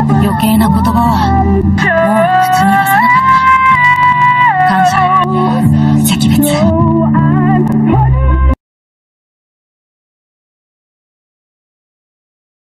余計な言葉は